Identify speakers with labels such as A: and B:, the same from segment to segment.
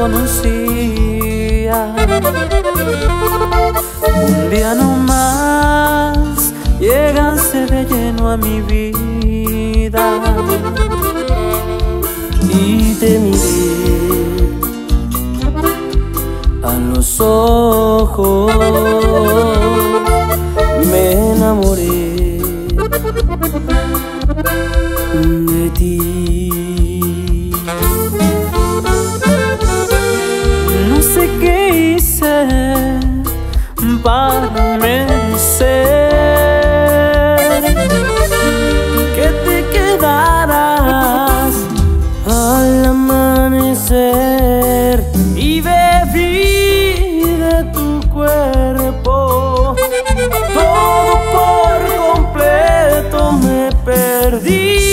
A: conocía. Un día nomás llegaste de lleno a mi vida y te miré a los ojos, me enamoré de ti. Para merecer que te quedaras al amanecer y bebí de tu cuerpo. Todo por completo me perdí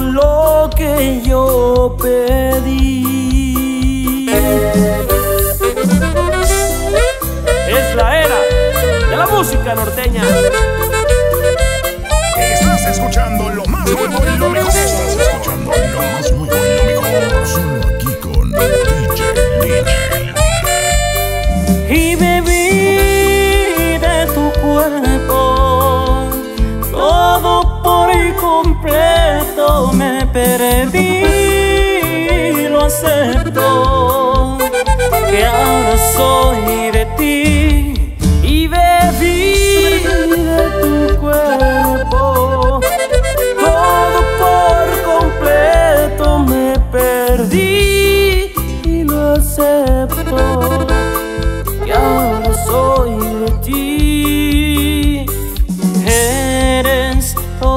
A: lo que yo pedí es la era de la música norteña
B: Estás escuchando lo más nuevo y lo mejor.
A: Perdí lo acepto. Que ahora soy de ti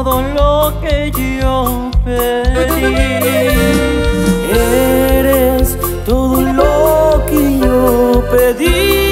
A: todo lo que yo pedí. Eres todo lo que yo pedí.